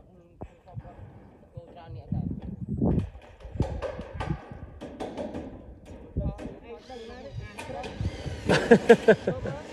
ត់គោច្រើននេះតែដឹងណា